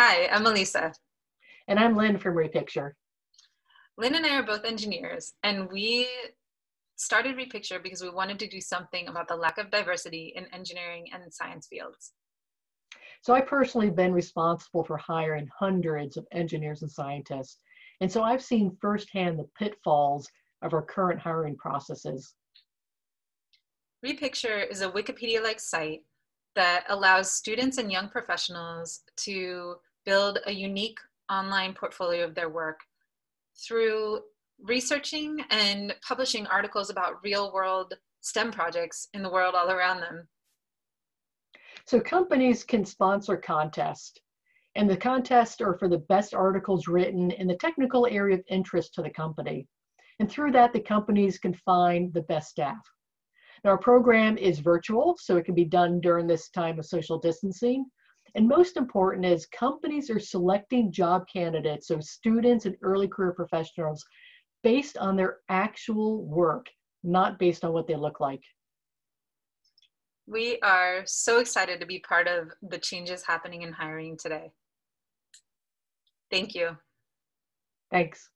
Hi, I'm Aelisa. And I'm Lynn from RePicture. Lynn and I are both engineers, and we started RePicture because we wanted to do something about the lack of diversity in engineering and science fields. So I personally have been responsible for hiring hundreds of engineers and scientists. And so I've seen firsthand the pitfalls of our current hiring processes. RePicture is a Wikipedia-like site that allows students and young professionals to build a unique online portfolio of their work through researching and publishing articles about real world STEM projects in the world all around them. So companies can sponsor contests, and the contests are for the best articles written in the technical area of interest to the company. And through that, the companies can find the best staff. Now, our program is virtual, so it can be done during this time of social distancing. And most important is companies are selecting job candidates, so students and early career professionals, based on their actual work, not based on what they look like. We are so excited to be part of the changes happening in hiring today. Thank you. Thanks.